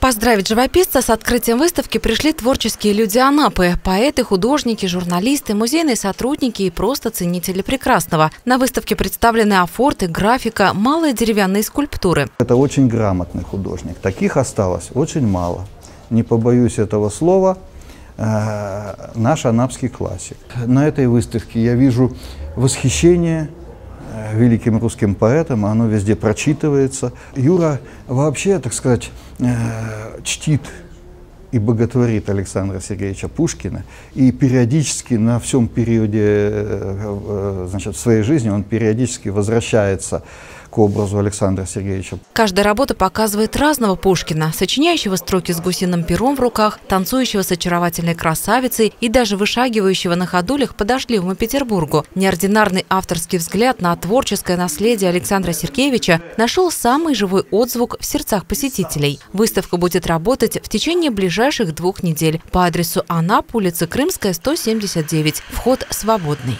Поздравить живописца с открытием выставки пришли творческие люди Анапы – поэты, художники, журналисты, музейные сотрудники и просто ценители прекрасного. На выставке представлены афорты, графика, малые деревянные скульптуры. Это очень грамотный художник. Таких осталось очень мало. Не побоюсь этого слова, э, наш анапский классик. На этой выставке я вижу восхищение великим русским поэтом, оно везде прочитывается. Юра вообще, так сказать, э, чтит и боготворит Александра Сергеевича Пушкина, и периодически на всем периоде э, значит, своей жизни он периодически возвращается к образу Александра Сергеевича. Каждая работа показывает разного Пушкина, сочиняющего строки с гусиным пером в руках, танцующего с очаровательной красавицей и даже вышагивающего на ходулях по дождливому Петербургу. Неординарный авторский взгляд на творческое наследие Александра Сергеевича нашел самый живой отзвук в сердцах посетителей. Выставка будет работать в течение ближайших двух недель по адресу Анап, улица Крымская, 179. Вход свободный.